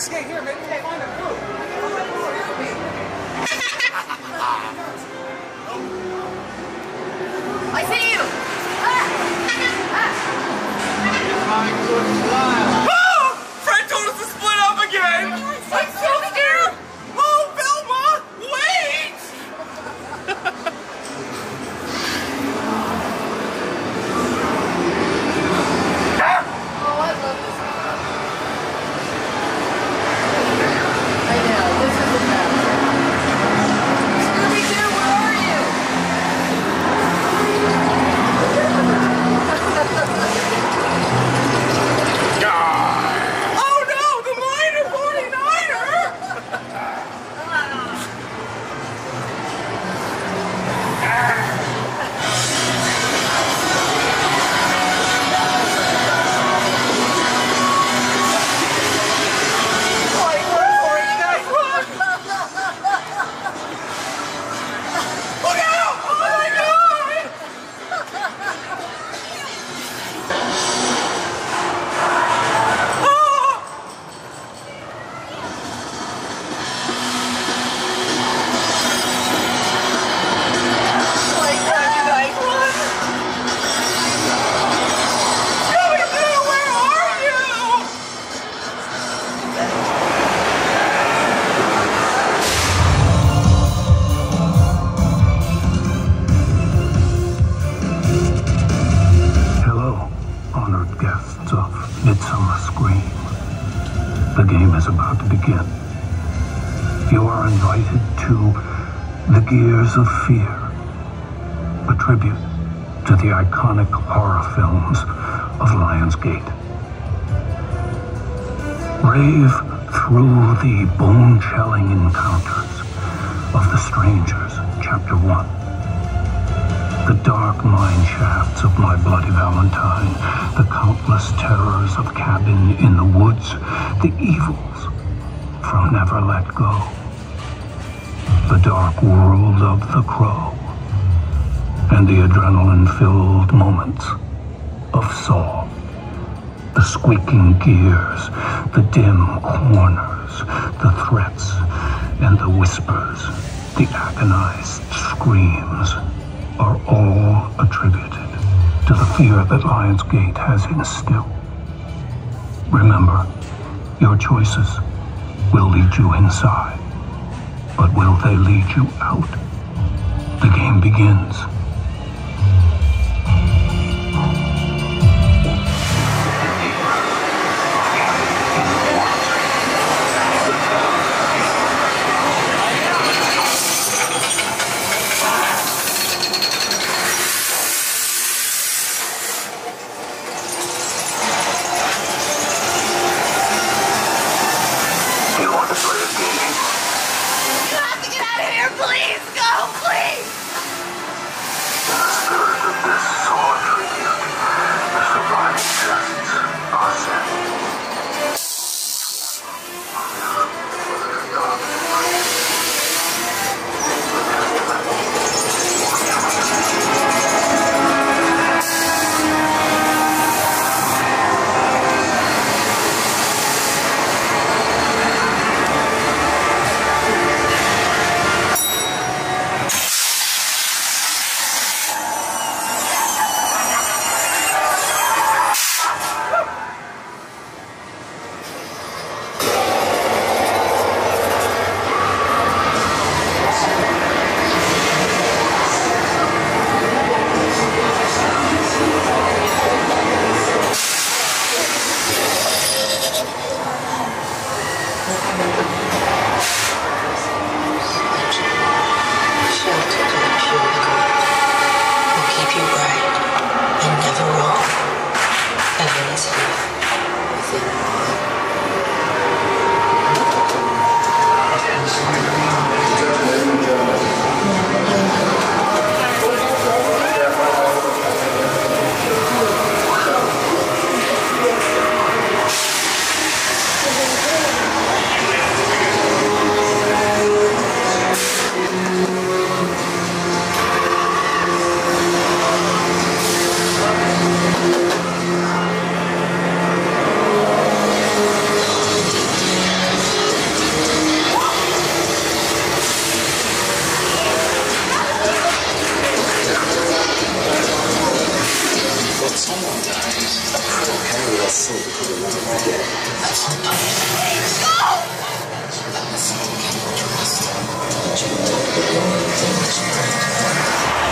investigate here. Maybe the Gears of Fear, a tribute to the iconic horror films of Lionsgate. Brave through the bone-chilling encounters of The Strangers, Chapter 1 the dark mine shafts of my bloody valentine, the countless terrors of cabin in the woods, the evils from never let go, the dark world of the crow, and the adrenaline-filled moments of Saw. The squeaking gears, the dim corners, the threats and the whispers, the agonized screams are all attributed to the fear that Lionsgate has instilled. Remember, your choices will lead you inside, but will they lead you out? The game begins. Please! someone dies, a pearl canary will sink to the sometimes go! The soul can trust. Gentle, glowing things break.